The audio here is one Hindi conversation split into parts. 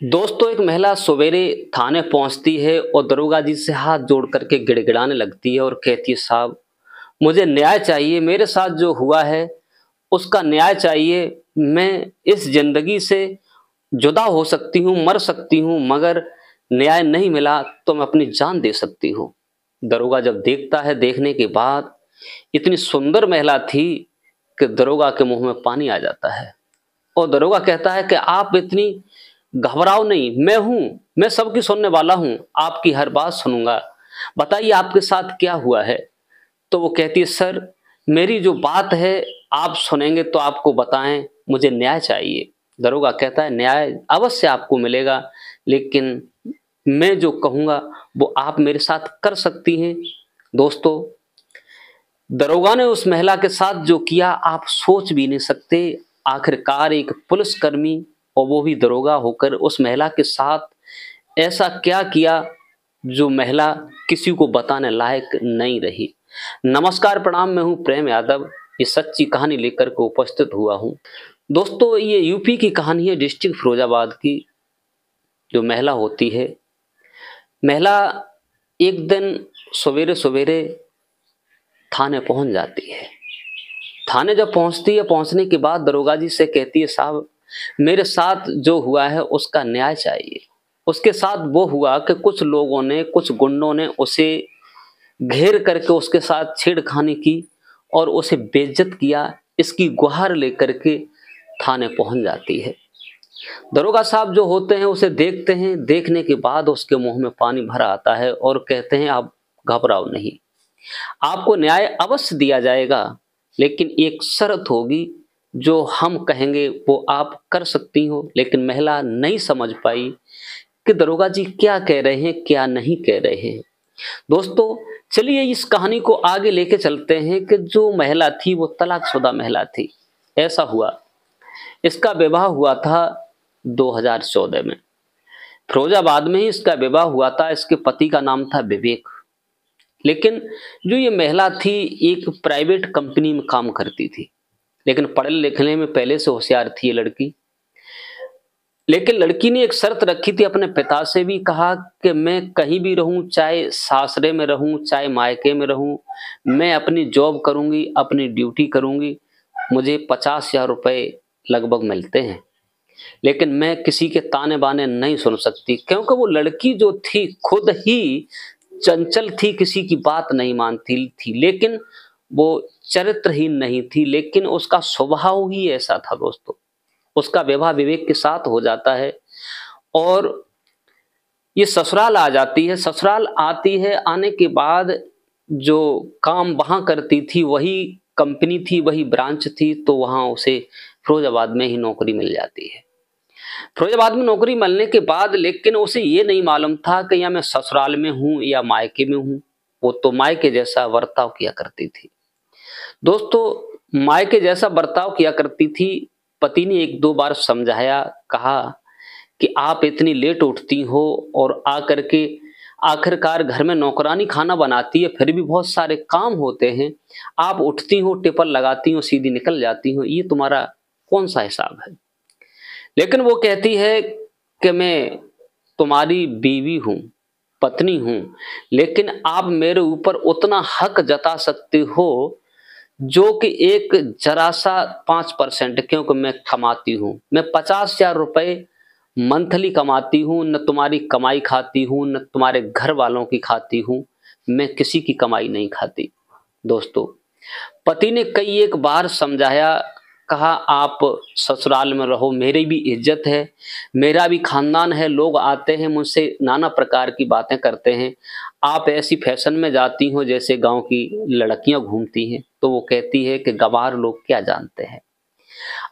दोस्तों, एक महिला सवेरे थाने पहुँचती है और दरोगा जी से हाथ जोड़ करके गिड़गिड़ाने लगती है और कहती है, साहब, मुझे न्याय चाहिए, मेरे साथ जो हुआ है, उसका न्याय चाहिए। मैं इस ज़िंदगी से जुदा हो सकती हूँ, मर सकती हूँ, मगर न्याय नहीं मिला तो मैं अपनी जान दे सकती हूँ। दरोगा जब देखता है, देखने के बाद इतनी सुंदर महिला थी कि दरोगा के मुँह में पानी आ जाता है। और दरोगा कहता है कि, आप इतनी घबराओ नहीं, मैं हूँ, मैं सबकी सुनने वाला हूँ, आपकी हर बात सुनूँगा। बताइए आपके साथ क्या हुआ है? तो वो कहती है, सर, मेरी जो बात है, आप सुनेंगे तो आपको बताएँ, मुझे न्याय चाहिए। दरोगा कहता है, न्याय अवश्य आपको मिलेगा, लेकिन मैं जो कहूँगा, वो आप मेरे साथ कर सकती हैं। दोस्तों, दरोगा ने उस महिला के साथ जो किया, आप सोच भी नहीं सकते। आखिरकार एक पुलिसकर्मी और वो भी दरोगा होकर उस महिला के साथ ऐसा क्या किया जो महिला किसी को बताने लायक नहीं रही? नमस्कार, प्रणाम, मैं हूँ प्रेम यादव। ये सच्ची कहानी लेकर के उपस्थित हुआ हूँ। दोस्तों, ये यूपी की कहानी है, डिस्ट्रिक्ट फिरोजाबाद की, जो महिला होती है। महिला एक दिन सवेरे सवेरे थाने पहुँच जाती है। थाने जब पहुँचती है, पहुँचने के बाद दरोगा जी से कहती है, साहब मेरे साथ जो हुआ है, उसका न्याय चाहिए। उसके साथ वो हुआ कि कुछ लोगों ने, कुछ गुंडों ने उसे घेर करके उसके साथ छेड़खानी की और उसे बेइज्जत किया। इसकी गुहार लेकर के थाने पहुँच जाती है। दरोगा साहब जो होते हैं, उसे देखते हैं। देखने के बाद उसके मुँह में पानी भरा आता है और कहते हैं, आप घबराओ नहीं। आपको न्याय अवश्य दिया जाएगा, लेकिन एक शर्त होगी जो हम कहेंगे वो आप कर सकती हो, लेकिन महिला नहीं समझ पाई कि दरोगा जी क्या कह रहे हैं, क्या नहीं कह रहे हैं। दोस्तों, चलिए इस कहानी को आगे लेके चलते हैं कि जो महिला थी, वो तलाकशुदा महिला थी। ऐसा हुआ। इसका विवाह हुआ था 2014 में। फिरोजाबाद में ही इसका विवाह हुआ था, इसके पति का नाम था विवेक। लेकिन जो ये महिला थी, एक प्राइवेट कंपनी में काम करती थी। लेकिन पढ़ने लिखने में पहले से होशियार थी ये लड़की। लेकिन लड़की ने एक शर्त रखी थी अपने पिता से भी, कहा कि मैं कहीं भी रहूँ, चाहे सासरे में रहूँ, चाहे मायके में रहूँ, मैं अपनी जॉब करूँगी, अपनी ड्यूटी करूँगी, मुझे पचास हज़ार रुपये लगभग मिलते हैं। लेकिन मैं किसी के ताने बाने नहीं सुन सकती, क्योंकि वो लड़की जो थी, खुद ही चंचल थी, किसी की बात नहीं मानती थी। लेकिन वो चरित्रहीन नहीं थी, लेकिन उसका स्वभाव ही ऐसा था दोस्तों। उसका विवाह विवेक के साथ हो जाता है और ये ससुराल आ जाती है। ससुराल आती है, आने के बाद जो काम वहाँ करती थी, वही कंपनी थी, वही ब्रांच थी तो वहाँ उसे फिरोजाबाद में ही नौकरी मिल जाती है। फिरोजाबाद में नौकरी मिलने के बाद, लेकिन उसे ये नहीं मालूम था कि या मैं ससुराल में हूँ या मायके में हूँ। वो तो मायके जैसा वर्ताव किया करती थी। दोस्तों माय के जैसा बर्ताव किया करती थी, पति ने एक दो बार समझाया, कहा कि आप इतनी लेट उठती हो और आकर के आखिरकार घर में नौकरानी खाना बनाती है, फिर भी बहुत सारे काम होते हैं। आप उठती हो, टिपल लगाती हो, सीधी निकल जाती हो, ये तुम्हारा कौन सा हिसाब है? लेकिन वो कहती है कि मैं तुम्हारी बीवी हूँ, पत्नी हूँ, लेकिन आप मेरे ऊपर उतना हक जता सकते हो जो कि एक जरा सा पाँच परसेंट क्योंकि मैं कमाती हूँ। मैं पचास हज़ार रुपये मंथली कमाती हूँ, न तुम्हारी कमाई खाती हूँ, न तुम्हारे घर वालों की खाती हूँ। मैं किसी की कमाई नहीं खाती। दोस्तों, पति ने कई एक बार समझाया कहा, आप ससुराल में रहो, मेरी भी इज़्ज़त है। मेरा भी खानदान है। लोग आते हैं मुझसे, नाना प्रकार की बातें करते हैं। आप ऐसी फ़ैशन में जाती हो जैसे गाँव की लड़कियाँ घूमती हैं तो वो कहती है कि गवार लोग क्या जानते हैं?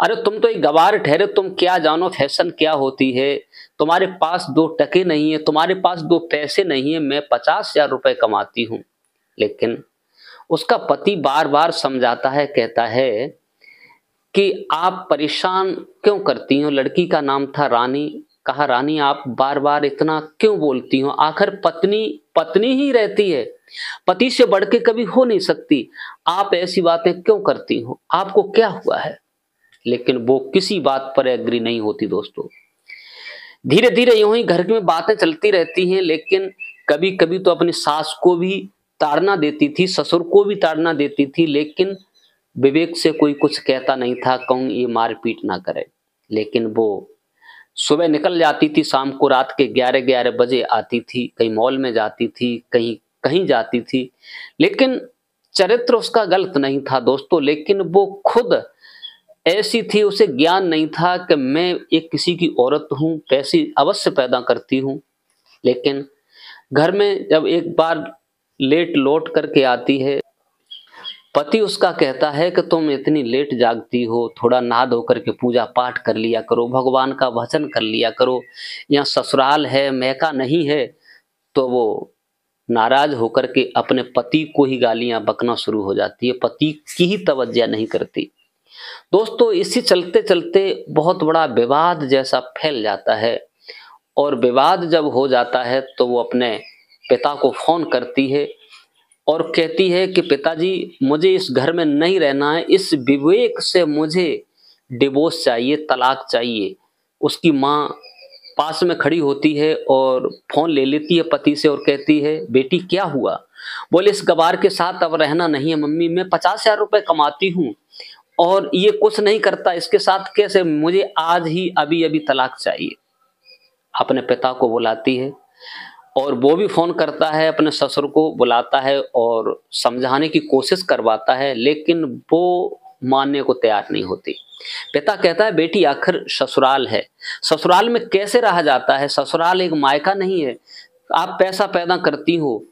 अरे, तुम तो एक गवार ठहरे, तुम क्या जानो फ़ैशन क्या होती है? तुम्हारे पास दो टके नहीं है, तुम्हारे पास दो पैसे नहीं है, मैं पचास हज़ार रुपए कमाती हूँ। लेकिन उसका पति बार बार समझाता है, कहता है कि आप परेशान क्यों करती हो? लड़की का नाम था रानी। कहा, रानी, आप बार बार इतना क्यों बोलती हो? आखिर पत्नी पत्नी ही रहती है। पति से बढ़ के कभी हो नहीं सकती। आप ऐसी बातें क्यों करती हो? आपको क्या हुआ है? लेकिन वो किसी बात पर एग्री नहीं होती दोस्तों। धीरे धीरे यूँ ही घर में बातें चलती रहती हैं, लेकिन कभी कभी तो अपनी सास को भी ताड़ना देती थी, ससुर को भी ताड़ना देती थी, लेकिन विवेक से कोई कुछ कहता नहीं था, कहूँ, ये मारपीट ना करे। लेकिन वो सुबह निकल जाती थी, शाम को रात के ग्यारह ग्यारह बजे आती थी, कहीं मॉल में जाती थी, कहीं कहीं जाती थी। लेकिन चरित्र उसका गलत नहीं था दोस्तों, लेकिन वो खुद ऐसी थी, उसे ज्ञान नहीं था कि मैं एक किसी की औरत हूँ, पैसे अवश्य पैदा करती हूँ। लेकिन घर में जब एक बार लेट लौट करके आती है पति उसका कहता है कि तुम इतनी लेट जागती हो, थोड़ा नहा धो करके पूजा पाठ कर लिया करो, भगवान का वचन कर लिया करो। यहाँ ससुराल है, मैका नहीं है तो वो नाराज़ होकर के अपने पति को ही गालियाँ बकना शुरू हो जाती है। पति की ही तवज्जा नहीं करती। दोस्तों, इसी चलते चलते बहुत बड़ा विवाद जैसा फैल जाता है और विवाद जब हो जाता है तो वो अपने पिता को फ़ोन करती है और कहती है कि पिताजी, मुझे इस घर में नहीं रहना है। इस विवेक से मुझे डिवोर्स चाहिए, तलाक चाहिए। उसकी माँ पास में खड़ी होती है और फ़ोन ले लेती है पति से और कहती है, बेटी, क्या हुआ? बोले, इस गवार के साथ अब रहना नहीं है मम्मी, मैं पचास हज़ार रुपये कमाती हूँ और ये कुछ नहीं करता। इसके साथ कैसे मुझे आज ही अभी अभी तलाक चाहिए? अपने पिता को बुलाती है। और वो भी फ़ोन करता है, अपने ससुर को बुलाता है और समझाने की कोशिश करवाता है, लेकिन वो मानने को तैयार नहीं होती। पिता कहता है, बेटी, आखिर ससुराल है। ससुराल में कैसे रहा जाता है? ससुराल एक मायका नहीं है। आप पैसा पैदा करती हो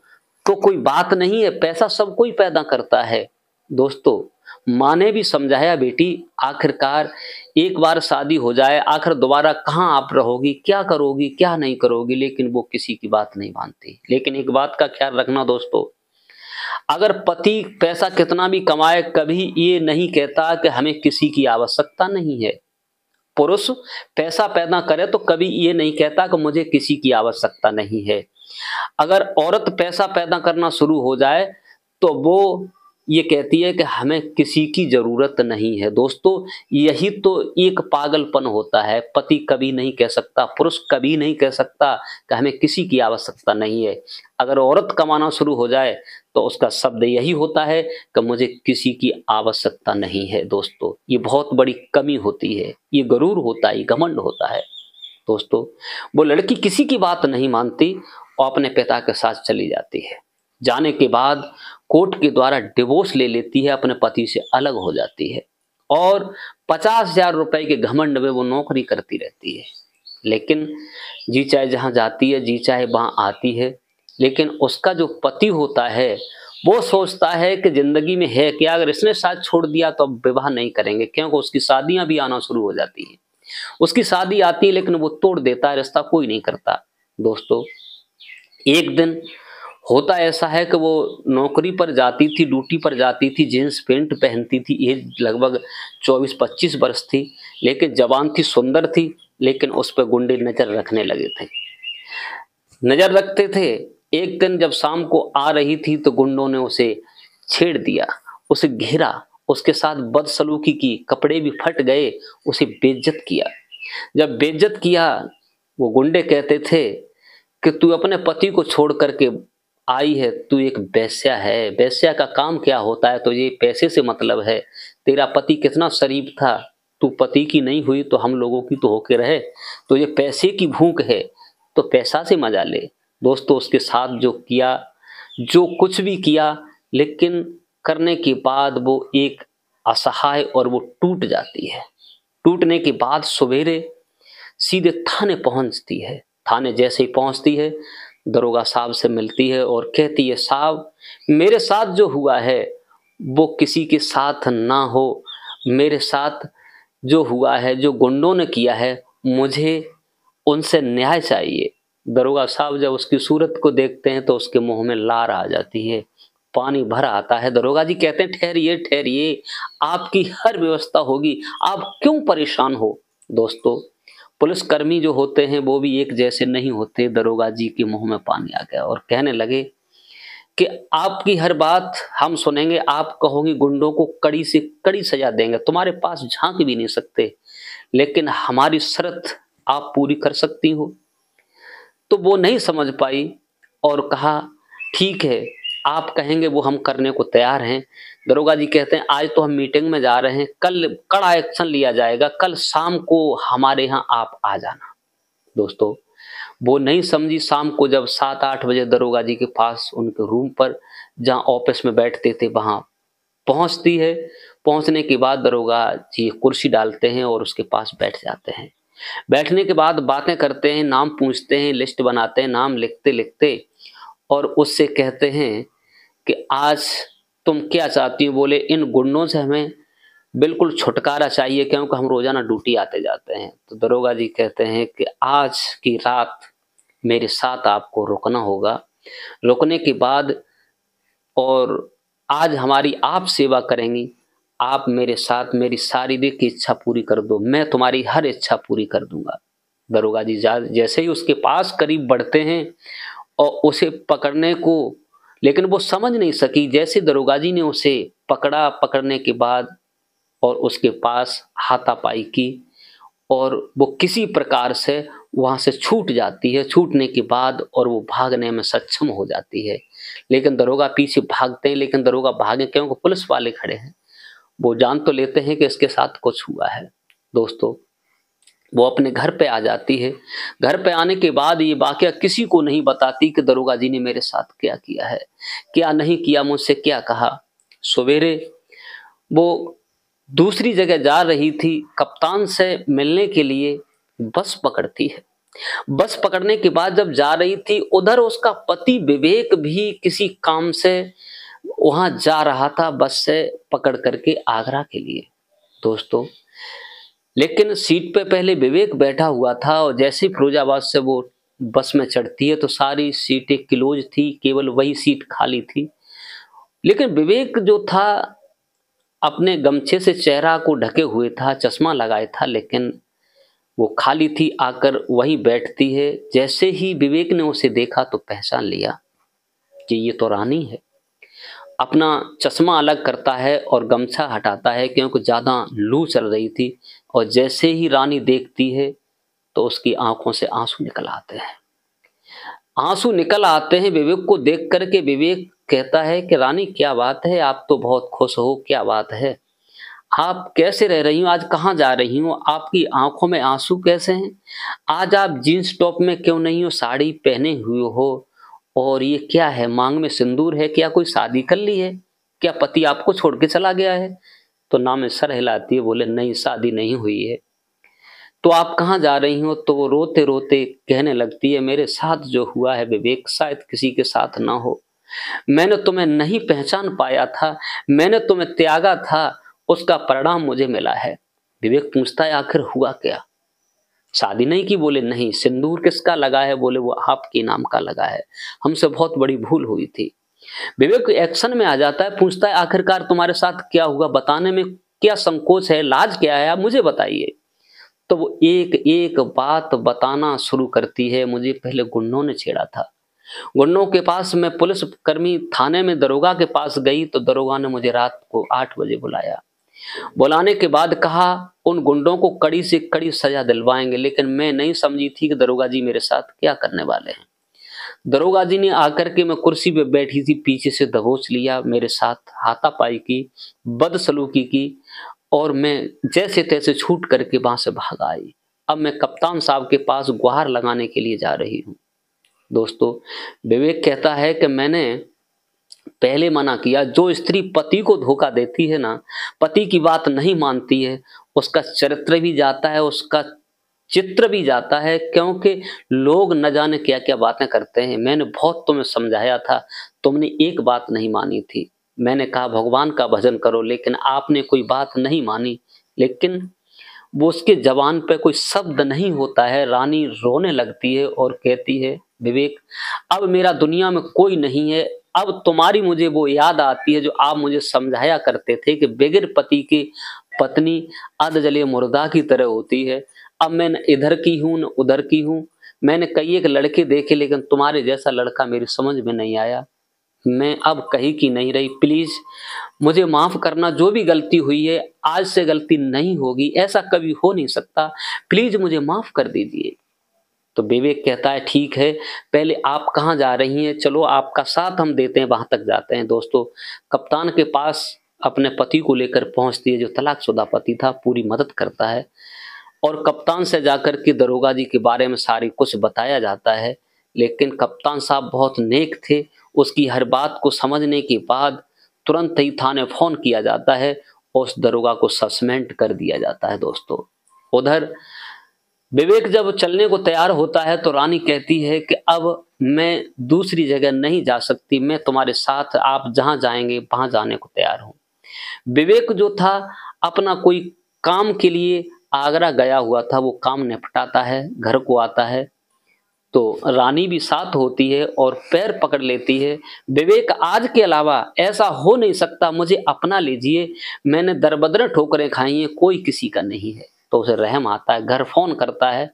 तो कोई बात नहीं है, पैसा सब कोई पैदा करता है। दोस्तों, माँ ने भी समझाया, बेटी, आखिरकार एक बार शादी हो जाए, आखिर दोबारा कहाँ आप रहोगी? क्या करोगी? क्या नहीं करोगी? लेकिन वो किसी की बात नहीं मानती। लेकिन एक बात का ख्याल रखना दोस्तों, अगर पति पैसा कितना भी कमाए, कभी ये नहीं कहता कि हमें किसी की आवश्यकता नहीं है। पुरुष पैसा पैदा करे तो कभी ये नहीं कहता कि मुझे किसी की आवश्यकता नहीं है। अगर औरत पैसा पैदा करना शुरू हो जाए तो वो ये कहती है कि हमें किसी की ज़रूरत नहीं है। दोस्तों, यही तो एक पागलपन होता है। पति कभी नहीं कह सकता, पुरुष कभी नहीं कह सकता कि हमें किसी की आवश्यकता नहीं है। अगर औरत कमाना शुरू हो जाए तो उसका शब्द यही होता है कि मुझे किसी की आवश्यकता नहीं है, दोस्तों। ये बहुत बड़ी कमी होती है। ये गरूर होता है घमंड होता है। दोस्तों, वो लड़की किसी की बात नहीं मानती और अपने पिता के साथ चली जाती है। जाने के बाद कोर्ट के द्वारा डिवोर्स ले लेती है, अपने पति से अलग हो जाती है। और पचास हज़ार रुपए के घमंड में वो नौकरी करती रहती है। लेकिन जी चाहे जहाँ जाती है, जी चाहे वहाँ आती है, लेकिन उसका जो पति होता है, वो सोचता है कि ज़िंदगी में है क्या? अगर इसने साथ छोड़ दिया तो अब विवाह नहीं करेंगे। क्योंकि उसकी शादियाँ भी आना शुरू हो जाती है। उसकी शादी आती है, लेकिन वो तोड़ देता है, रिश्ता कोई नहीं करता। दोस्तों, एक दिन होता ऐसा है कि वो नौकरी पर जाती थी, ड्यूटी पर जाती थी जींस पेंट पहनती थी, ये लगभग 24-25 वर्ष थी, लेकिन जवान थी, सुंदर थी, लेकिन उस पर गुंडे नज़र रखने लगे थे। नज़र रखते थे। एक दिन जब शाम को आ रही थी तो गुंडों ने उसे छेड़ दिया, उसे घेरा, उसके साथ बदसलूकी की, कपड़े भी फट गए, उसे बेज्जत किया। जब बेज्जत किया, वो गुंडे कहते थे कि तू अपने पति को छोड़ करके आई है, तू एक वैश्या है। वैश्या का काम क्या होता है? तो ये पैसे से मतलब है। तेरा पति कितना शरीफ था? तू पति की नहीं हुई तो हम लोगों की तो होके रहे। तो ये पैसे की भूख है तो पैसा से मज़ा ले। दोस्तों, उसके साथ जो किया, जो कुछ भी किया, लेकिन करने के बाद वो एक असहाय और वो टूट जाती है। टूटने के बाद सवेरे सीधे थाने पहुँचती है। थाने जैसे ही पहुँचती है दरोगा साहब से मिलती है और कहती है, साहब, मेरे साथ जो हुआ है, वो किसी के साथ ना हो। मेरे साथ जो हुआ है, जो गुंडों ने किया है, मुझे उनसे न्याय चाहिए। दरोगा साहब जब उसकी सूरत को देखते हैं तो उसके मुँह में लार आ जाती है। पानी भर आता है। दरोगा जी कहते हैं, ठहरिए ठहरिए। आपकी हर व्यवस्था होगी। आप क्यों परेशान हो? दोस्तों पुलिसकर्मी जो होते हैं, वो भी एक जैसे नहीं होते। दरोगा जी के मुँह में पानी आ गया और कहने लगे कि आपकी हर बात हम सुनेंगे, आप कहोगे गुंडों को कड़ी से कड़ी सजा देंगे। तुम्हारे पास झाँक भी नहीं सकते, लेकिन हमारी शर्त आप पूरी कर सकती हो। तो वो नहीं समझ पाई और कहा, ठीक है आप कहेंगे वो हम करने को तैयार हैं। दरोगा जी कहते हैं, आज तो हम मीटिंग में जा रहे हैं। कल कड़ा एक्शन लिया जाएगा। कल शाम को हमारे यहाँ आप आ जाना। दोस्तों, वो नहीं समझी शाम को जब सात आठ बजे दरोगा जी के पास उनके रूम पर जहाँ ऑफ़िस में बैठते थे, वहाँ पहुँचती है। पहुँचने के बाद दरोगा जी कुर्सी डालते हैं और उसके पास बैठ जाते हैं। बैठने के बाद बातें करते हैं, नाम पूछते हैं लिस्ट बनाते हैं, नाम लिखते लिखते और उससे कहते हैं कि आज तुम क्या चाहती हो? बोले, इन गुंडों से हमें बिल्कुल छुटकारा चाहिए, क्योंकि हम रोज़ाना ड्यूटी आते जाते हैं। तो दरोगा जी कहते हैं कि आज की रात मेरे साथ आपको रुकना होगा। रुकने के बाद और आज हमारी आप सेवा करेंगी। आप मेरे साथ मेरी सारी दिल की इच्छा पूरी कर दो, मैं तुम्हारी हर इच्छा पूरी कर दूँगा। दरोगा जी, जैसे ही उसके पास करीब बढ़ते हैं और उसे पकड़ने को, लेकिन वो समझ नहीं सकी। जैसे दरोगा जी ने उसे पकड़ा, पकड़ने के बाद और उसके पास हाथापाई की और वो किसी प्रकार से वहाँ से छूट जाती है। छूटने के बाद और वो भागने में सक्षम हो जाती है। लेकिन दरोगा पीछे भागते हैं, लेकिन दरोगा भागे क्योंकि पुलिस वाले खड़े हैं। वो जान तो लेते हैं कि इसके साथ कुछ हुआ है। दोस्तों वो अपने घर पे आ जाती है। घर पे आने के बाद ये वाक्य किसी को नहीं बताती कि दरोगा जी ने मेरे साथ क्या किया है, क्या नहीं किया, मुझसे क्या कहा। सवेरे वो दूसरी जगह जा रही थी, कप्तान से मिलने के लिए बस पकड़ती है। बस पकड़ने के बाद जब जा रही थी, उधर उसका पति विवेक भी किसी काम से वहाँ जा रहा था बस से पकड़ करके आगरा के लिए। दोस्तों लेकिन सीट पे पहले विवेक बैठा हुआ था और जैसे फिरोजाबाद से वो बस में चढ़ती है तो सारी सीटें क्लोज थी, केवल वही सीट खाली थी। लेकिन विवेक जो था, अपने गमछे से चेहरा को ढके हुए था, चश्मा लगाए था, लेकिन वो खाली थी, आकर वही बैठती है। जैसे ही विवेक ने उसे देखा तो पहचान लिया कि ये तो रानी है। अपना चश्मा अलग करता है और गमछा हटाता है, क्योंकि ज़्यादा लू चल रही थी। और जैसे ही रानी देखती है तो उसकी आँखों से आँसू निकल आते हैं। आँसू निकल आते हैं, विवेक को देख करके विवेक कहता है कि, रानी, क्या बात है? आप तो बहुत खुश हो, क्या बात है? आप कैसे रह रही हो? आज कहाँ जा रही हो? आपकी आँखों में आँसू कैसे हैं? आज आप जीन्स टॉप में क्यों नहीं हो? साड़ी पहने हुए हो? और ये क्या है? मांग में सिंदूर है? क्या कोई शादी कर ली है? क्या पति आपको छोड़ के चला गया है? तो ना में सर हिलाती है, बोले, नहीं, शादी नहीं हुई है। तो आप कहाँ जा रही हो? तो वो रोते रोते कहने लगती है, मेरे साथ जो हुआ है विवेक, शायद किसी के साथ ना हो। मैंने तुम्हें नहीं पहचान पाया था, मैंने तुम्हें त्यागा था, उसका परिणाम मुझे मिला है। विवेक पूछता है, आखिर हुआ क्या? शादी नहीं की? बोले, नहीं, सिंदूर किसका लगा है? बोले, वो आपके नाम का लगा है। हमसे बहुत बड़ी भूल हुई थी। विवेक एक्शन में आ जाता है, पूछता है, आखिरकार तुम्हारे साथ क्या हुआ? बताने में क्या संकोच है? लाज क्या है? आप मुझे बताइए। तो वो एक एक बात बताना शुरू करती है। मुझे पहले गुंडों ने छेड़ा था। गुंडों के पास मैं पुलिस कर्मी थाने में दरोगा के पास गई तो दरोगा ने मुझे रात को आठ बजे बुलाया। बुलाने के बाद कहा, उन गुंडों को कड़ी से कड़ी सजा दिलवाएँगे, लेकिन मैं नहीं समझी थी कि दरोगा जी मेरे साथ क्या करने वाले हैं। दरोगा जी ने आकर के मैं कुर्सी पे बैठी थी, पीछे से दबोच लिया, मेरे साथ हाथापाई की, बदसलूकी की और मैं जैसे तैसे छूट करके वहाँ से भाग आई। अब मैं कप्तान साहब के पास गुहार लगाने के लिए जा रही हूँ। दोस्तों, विवेक कहता है कि मैंने पहले मना किया, जो स्त्री पति को धोखा देती है ना, पति की बात नहीं मानती है, उसका चरित्र भी जाता है, उसका चित्र भी जाता है, क्योंकि लोग न जाने क्या क्या बातें करते हैं। मैंने बहुत तुम्हें समझाया था, तुमने एक बात नहीं मानी थी। मैंने कहा, भगवान का भजन करो, लेकिन आपने कोई बात नहीं मानी। लेकिन वो उसके जवान पे कोई शब्द नहीं होता है। रानी रोने लगती है और कहती है, विवेक, अब मेरा दुनिया में कोई नहीं है। अब तुम्हारी मुझे वो याद आती है जो आप मुझे समझाया करते थे कि बगैर पति की पत्नी अध जले मुर्दा की तरह होती है। अब मैं इधर की हूँ, न उधर की हूँ। मैंने कई एक लड़के देखे, लेकिन तुम्हारे जैसा लड़का मेरी समझ में नहीं आया। मैं अब कहीं की नहीं रही। प्लीज़, मुझे माफ़ करना, जो भी गलती हुई है, आज से गलती नहीं होगी। ऐसा कभी हो नहीं सकता। प्लीज़ मुझे माफ़ कर दीजिए। तो विवेक कहता है, ठीक है, पहले आप कहाँ जा रही हैं? चलो, आपका साथ हम देते हैं, वहाँ तक जाते हैं। दोस्तों, कप्तान के पास अपने पति को लेकर पहुँचती है, जो तलाकशुदा पति था, पूरी मदद करता है। और कप्तान से जाकर के दरोगा जी के बारे में सारी कुछ बताया जाता है, लेकिन कप्तान साहब बहुत नेक थे। उसकी हर बात को समझने के बाद तुरंत ही थाने फ़ोन किया जाता है और उस दरोगा को सस्पेंड कर दिया जाता है दोस्तों। उधर विवेक जब चलने को तैयार होता है तो रानी कहती है कि अब मैं दूसरी जगह नहीं जा सकती, मैं तुम्हारे साथ आप जहाँ जाएँगे वहाँ जाने को तैयार हूँ। विवेक जो था, अपना कोई काम के लिए आगरा गया हुआ था, वो काम निपटाता है, घर को आता है। तो रानी भी साथ होती है और पैर पकड़ लेती है। विवेक, आज के अलावा ऐसा हो नहीं सकता, मुझे अपना लीजिए। मैंने दरबदर ठोकरें खाई हैं, कोई किसी का नहीं है। तो उसे रहम आता है, घर फ़ोन करता है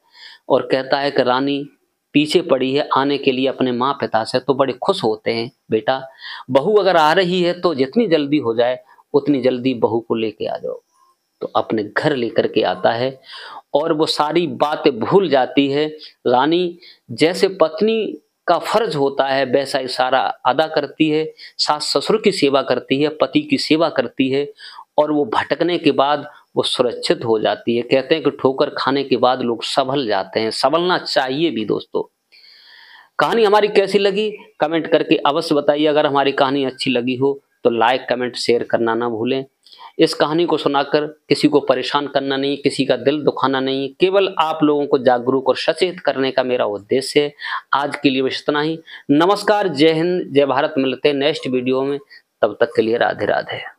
और कहता है कि रानी, पीछे पड़ी है, आने के लिए अपने माँ पिता से तो बड़े खुश होते हैं, बेटा। बहू अगर आ रही है तो जितनी जल्दी हो जाए, उतनी जल्दी बहू को लेके आ जाओ। तो अपने घर लेकर के आता है और वो सारी बातें भूल जाती है। रानी जैसे पत्नी का फ़र्ज़ होता है, वैसा इशारा अदा करती है। सास ससुर की सेवा करती है, पति की सेवा करती है और वो भटकने के बाद वो सुरक्षित हो जाती है। कहते हैं कि ठोकर खाने के बाद लोग संभल जाते हैं। संभलना चाहिए भी दोस्तों। कहानी हमारी कैसी लगी? कमेंट करके अवश्य बताइए। अगर हमारी कहानी अच्छी लगी हो तो लाइक, कमेंट, शेयर करना ना भूलें। इस कहानी को सुनाकर किसी को परेशान करना नहीं, किसी का दिल दुखाना नहीं, केवल आप लोगों को जागरूक और सचेत करने का मेरा उद्देश्य है। आज के लिए बस इतना ही। नमस्कार, जय हिंद, जय भारत। मिलते हैं नेक्स्ट वीडियो में। तब तक के लिए राधे राधे।